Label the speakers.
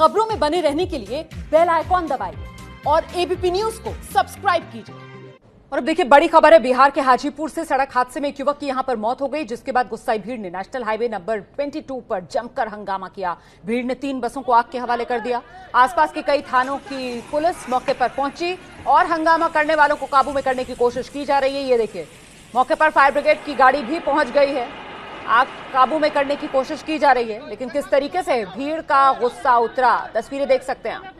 Speaker 1: खबरों में बने रहने के लिए बेल आइकॉन दबाइए और एबीपी न्यूज़ को सब्सक्राइब कीजिए। और अब देखिए, बड़ी खबर है। बिहार के हाजीपुर से सड़क हादसे में एक युवक की यहाँ पर मौत हो गई, जिसके बाद गुस्साई भीड़ ने नेशनल हाईवे नंबर 22 पर जमकर हंगामा किया। भीड़ ने तीन बसों को आग के हवाले कर दिया। आसपास के कई थानों की पुलिस मौके पर पहुँची और हंगामा करने वालों को काबू में करने की कोशिश की जा रही है। ये देखिए, मौके पर फायर ब्रिगेड की गाड़ी भी पहुँच गई है। आग काबू में करने की कोशिश की जा रही है, लेकिन किस तरीके से भीड़ का गुस्सा उतरा, तस्वीरें देख सकते हैं आप।